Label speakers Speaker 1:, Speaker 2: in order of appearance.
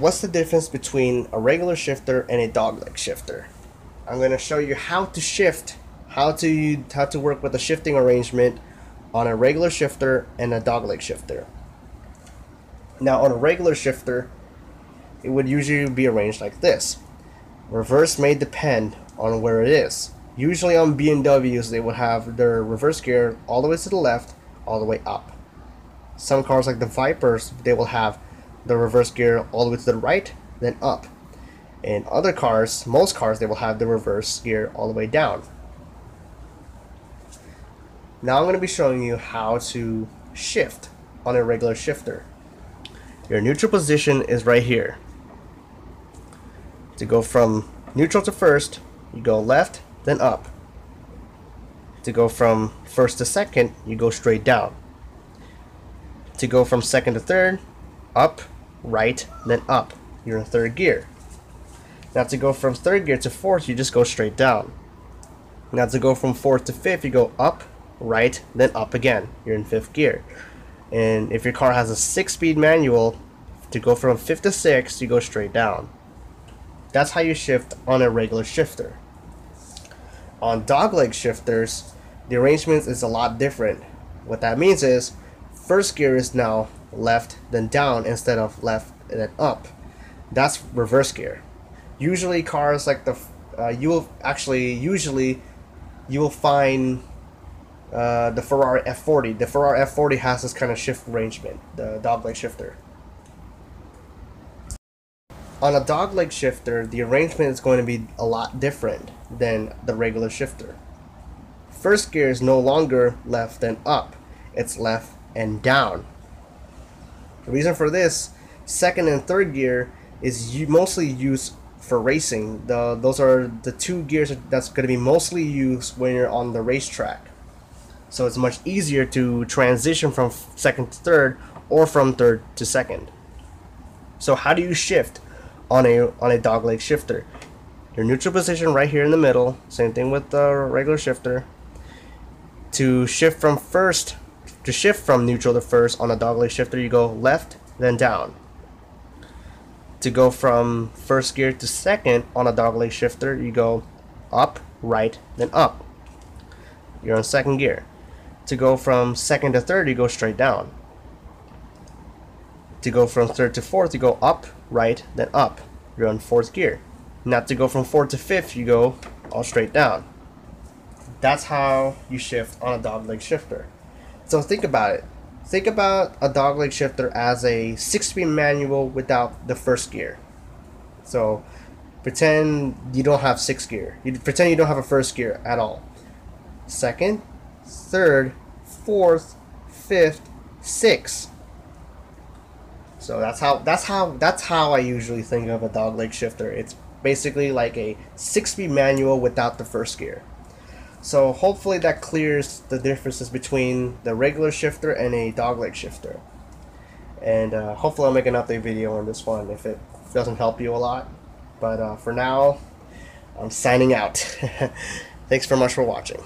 Speaker 1: what's the difference between a regular shifter and a dogleg shifter? I'm going to show you how to shift, how to how to work with the shifting arrangement on a regular shifter and a dogleg shifter. Now on a regular shifter, it would usually be arranged like this. Reverse may depend on where it is. Usually on BMWs, they would have their reverse gear all the way to the left, all the way up. Some cars like the Vipers, they will have the reverse gear all the way to the right, then up. In other cars, most cars, they will have the reverse gear all the way down. Now I'm going to be showing you how to shift on a regular shifter. Your neutral position is right here. To go from neutral to first, you go left, then up. To go from first to second, you go straight down. To go from second to third, up, right, then up. You're in third gear. Now to go from third gear to fourth, you just go straight down. Now to go from fourth to fifth, you go up, right, then up again. You're in fifth gear. And if your car has a six-speed manual, to go from fifth to sixth, you go straight down. That's how you shift on a regular shifter. On dogleg shifters, the arrangement is a lot different. What that means is, first gear is now left then down instead of left and then up. That's reverse gear. Usually cars like the uh, you will actually usually you will find uh, the Ferrari F40. The Ferrari F40 has this kind of shift arrangement, the dogleg shifter. On a dogleg shifter, the arrangement is going to be a lot different than the regular shifter. First gear is no longer left and up, it's left and down. The reason for this, second and third gear is mostly used for racing. The, those are the two gears that's going to be mostly used when you're on the racetrack. So it's much easier to transition from second to third or from third to second. So how do you shift on a on a dogleg shifter? Your neutral position right here in the middle. Same thing with the regular shifter. To shift from first to shift from neutral to first on a dogleg shifter, you go left, then down. To go from first gear to second on a dogleg shifter, you go up, right, then up. You're on second gear. To go from second to third, you go straight down. To go from third to fourth, you go up, right, then up. You're on fourth gear. Not to go from fourth to fifth, you go all straight down. That's how you shift on a dogleg shifter. So think about it. Think about a dogleg shifter as a six-speed manual without the first gear. So pretend you don't have six gear. You pretend you don't have a first gear at all. Second, third, fourth, fifth, sixth. So that's how that's how that's how I usually think of a dogleg shifter. It's basically like a six-speed manual without the first gear. So hopefully that clears the differences between the regular shifter and a dogleg shifter. And uh, hopefully I'll make an update video on this one if it doesn't help you a lot. But uh, for now, I'm signing out. Thanks very much for watching.